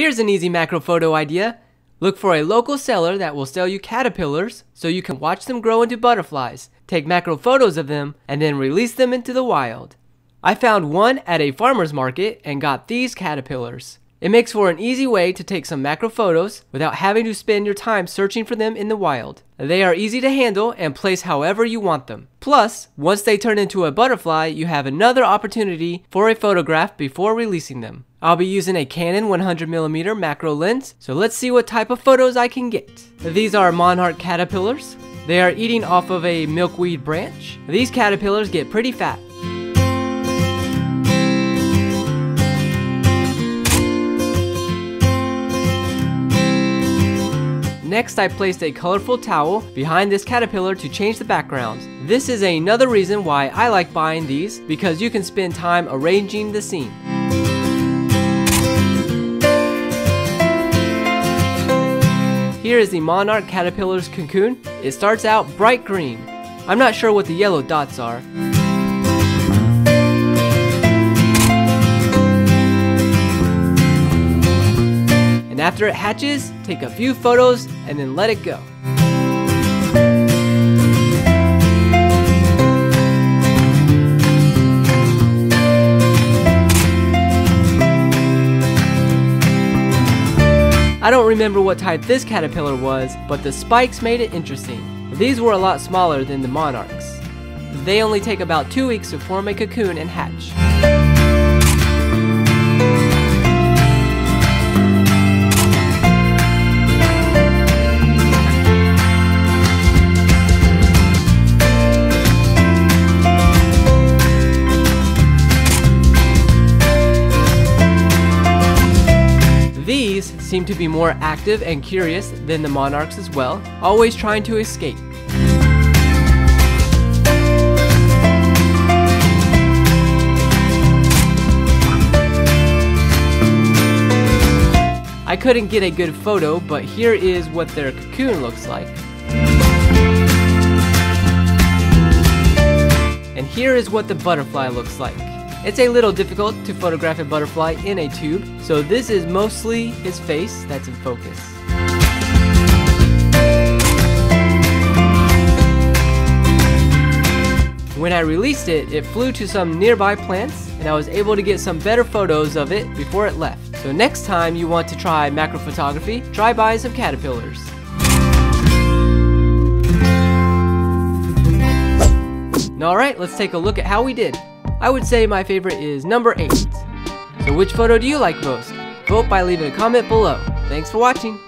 Here's an easy macro photo idea. Look for a local seller that will sell you caterpillars so you can watch them grow into butterflies, take macro photos of them, and then release them into the wild. I found one at a farmer's market and got these caterpillars. It makes for an easy way to take some macro photos without having to spend your time searching for them in the wild. They are easy to handle and place however you want them. Plus, once they turn into a butterfly, you have another opportunity for a photograph before releasing them. I'll be using a Canon 100mm macro lens, so let's see what type of photos I can get. These are monarch caterpillars. They are eating off of a milkweed branch. These caterpillars get pretty fat. Next, I placed a colorful towel behind this caterpillar to change the background. This is another reason why I like buying these, because you can spend time arranging the scene. Here is the monarch caterpillar's cocoon. It starts out bright green. I'm not sure what the yellow dots are. And after it hatches, take a few photos and then let it go. I don't remember what type this caterpillar was, but the spikes made it interesting. These were a lot smaller than the monarchs. They only take about two weeks to form a cocoon and hatch. These seem to be more active and curious than the monarchs as well, always trying to escape. I couldn't get a good photo, but here is what their cocoon looks like. And here is what the butterfly looks like. It's a little difficult to photograph a butterfly in a tube, so this is mostly his face that's in focus. When I released it, it flew to some nearby plants and I was able to get some better photos of it before it left. So next time you want to try macro photography, try buy some caterpillars. Alright, let's take a look at how we did. I would say my favorite is number 8. So which photo do you like most? Vote by leaving a comment below. Thanks for watching.